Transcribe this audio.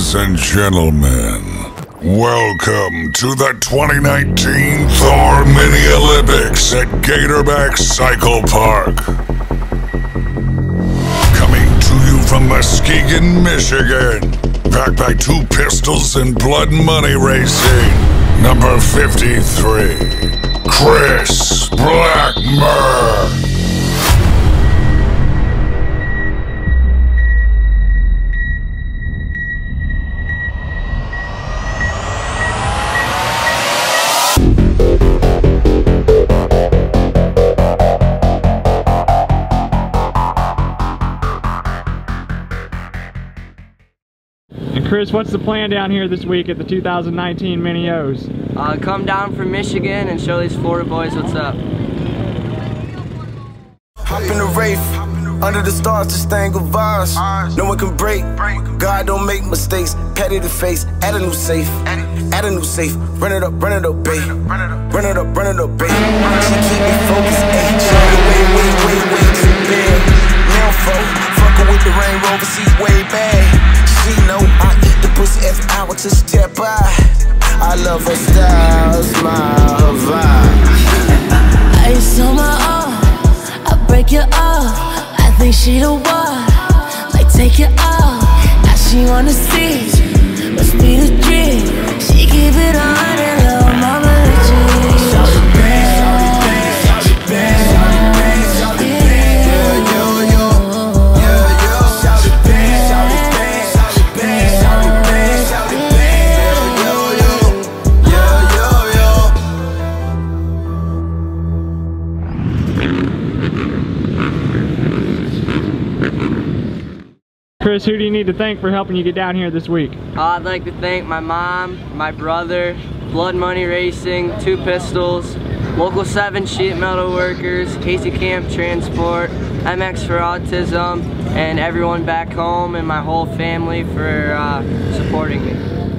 Ladies and gentlemen, welcome to the 2019 Thor Mini Olympics at Gatorback Cycle Park. Coming to you from Muskegon, Michigan, backed by two pistols and blood money racing. Number 53, Chris Blackmer. Chris, what's the plan down here this week at the 2019 Mini O's? Uh, come down from Michigan and show these Florida boys what's up. Hop in the Wraith, under the stars, this thing of ours. No one can break. God don't make mistakes. Patty the face, add a new safe, add a new safe. Run it up, run it up, babe. Run it up, run it up, babe. She keep me focused, ayy. She wait, wait, wait, wait, too bad. Now folk, fucking with the Range Rover, she's way back. Every hour to step by. I love her style, smile, her vibe. Ice on my arm, I break it off. I think she the one, like take it off. Now she wanna see, must be the dream. She keep it on Chris, who do you need to thank for helping you get down here this week? Uh, I'd like to thank my mom, my brother, Blood Money Racing, Two Pistols, Local 7 Sheet Metal Workers, Casey Camp Transport, MX for Autism, and everyone back home and my whole family for uh, supporting me.